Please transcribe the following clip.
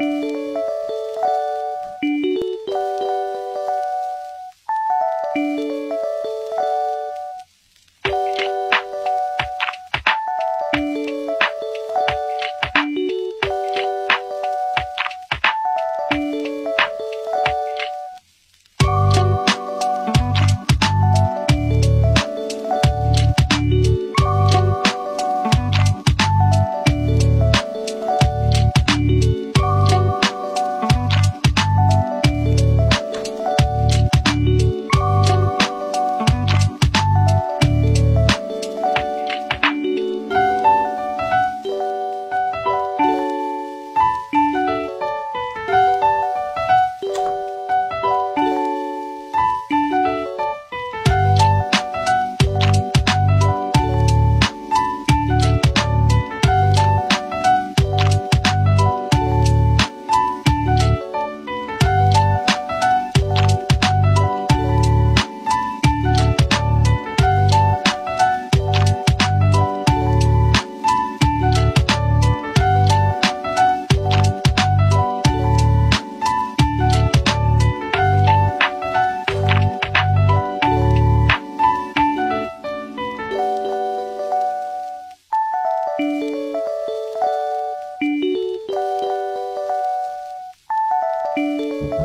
Música Thank you.